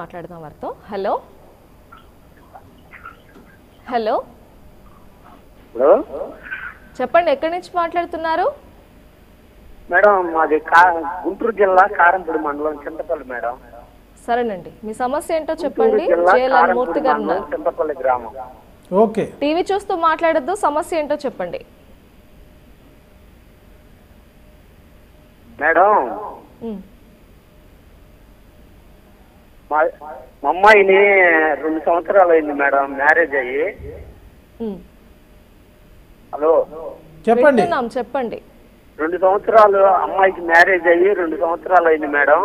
మాట్లాడదాం వారితో. Hello? Hello? Hello? చెప్పండి ఎక్కడి నుంచి మాట్లాడుతున్నారు? మేడం మాది గుంటూరు జిల్లా కారంపూడి మండలం చింతపల్లి మేడం. సరేనండి. మీ సమస్య ఏంటో చెప్పండి. మూర్తి గారు చింతపల్లి గ్రామం. ఓకే. టీవీ చూస్తూ మాట్లాడద్దు సమస్య ఏంటో చెప్పండి. మేడం మా మా అమ్మాయిని రెండు సంవత్సరాలు అయింది మేడం మ్యారేజ్ అయ్యి. హలో? చెప్పండి. వింటున్నాం చెప్పండి. రెండు సంవత్సరాలు అమ్మాయికి మ్యారేజ్ అయ్యి రెండు సంవత్సరాలు అయింది మేడం.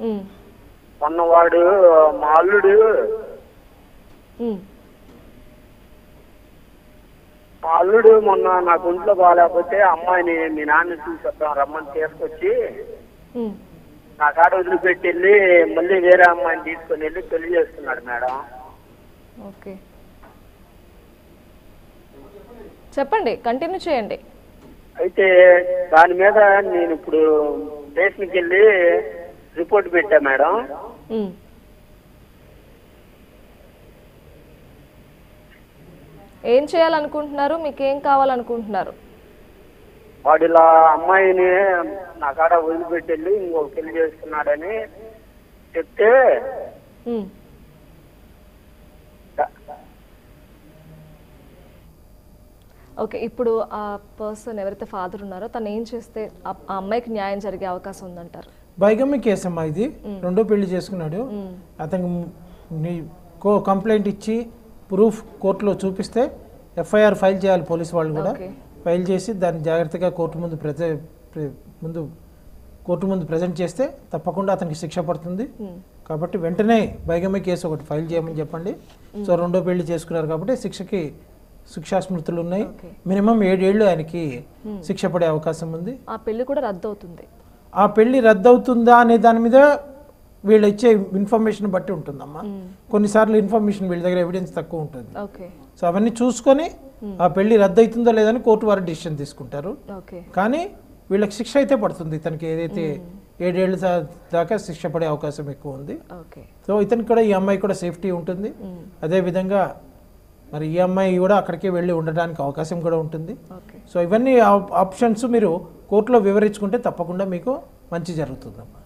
ఉమ్, మొన్న వాడు మా అల్లుడు ఉమ్, మా అల్లుడు మొన్న నాకు ఒంట్లో బాగాలేకపోతే అమ్మాయిని మీ నాన్న చూసొద్దాం రమ్మని తీసుకొచ్చి ఉమ్. నా కాడ వదిలిపెట్టి వెళ్ళి మళ్ళీ వేరే అమ్మాయిని తీసుకొని వెళ్ళి పెళ్ళి చేస్తున్నాడు మేడం. ఓకే. చెప్పండి కంటిన్యూ చేయండి. అయితే దాని మీద నేను ఇప్పుడు స్టేషన్కి వెళ్ళి రిపోర్ట్ పెట్టా మేడం. ఏం చేయాలనుకుంటున్నారు? మీకు ఏం కావాలనుకుంటున్నారు? వాడు ఇలా అమ్మాయిని నా కాడ వదిలిపెట్టి వెళ్ళి ఇంకొక పెళ్ళి చేస్తున్నాడని చెప్తే. ఓకే ఇప్పుడు ఆ పర్సన్ ఎవరైతే ఫాదర్ ఉన్నారో తను ఏం చేస్తే ఆ అమ్మాయికి న్యాయం జరిగే అవకాశం ఉందంటారు బైగమ్మి కేసు అమ్మా ఇది రెండో పెళ్ళి చేసుకున్నాడు. అతనికి నీ కో కంప్లైంట్ ఇచ్చి ప్రూఫ్ కోర్టులో చూపిస్తే ఎఫ్ఐఆర్ ఫైల్ చేయాలి పోలీస్ వాళ్ళు కూడా ఓకే. ఫైల్ చేసి దాన్ని జాగ్రత్తగా కోర్టు ముందు ప్రజ ప్ర- ముందు కోర్టు ముందు ప్రజెంట్ చేస్తే తప్పకుండా అతనికి శిక్ష పడుతుంది. ఉమ్. కాబట్టి వెంటనే బైగమ్మి కేసు ఒకటి ఫైల్ చేయమని చెప్పండి. సో రెండో పెళ్ళి చేసుకున్నారు కాబట్టి శిక్షకి శిక్షా స్మృతులు ఉన్నాయి. మినిమం ఏడేళ్ళు ఆయనకి శిక్ష పడే అవకాశం ఉంది. ఆ పెళ్ళి కూడా రద్దు అవుతుంది ఆ పెళ్ళి రద్దవుతుందా అనే దాని మీద వీళ్ళు ఇచ్చే ఇన్ఫర్మేషన్ బట్టి ఉంటుందమ్మా. కొన్నిసార్లు ఇన్ఫర్మేషన్ వీళ్ళ దగ్గర ఎవిడెన్స్ తక్కువ ఉంటుంది. సో అవన్నీ చూసుకొని ఆ పెళ్ళి రద్దవుతుందో లేదని కోర్టు వారు డిసిషన్ తీసుకుంటారు. కానీ వీళ్ళకి శిక్ష అయితే పడుతుంది. తనకి ఏదైతే ఏడేళ్ళు దాకా శిక్ష పడే అవకాశం ఎక్కువ ఉంది. సో ఇతనికి కూడా ఈ అమ్మాయి కూడా సేఫ్టీ ఉంటుంది. ఉమ్. అదే విధంగా మరి ఈ అమ్మాయి కూడా అక్కడికే వెళ్ళి ఉండడానికి అవకాశం కూడా ఉంటుంది. సో ఇవన్నీ ఆప్- ఆప్షన్స్ మీరు కోర్టులో వివరించుకుంటే తప్పకుండా మీకు మంచి జరుగుతుందమ్మా.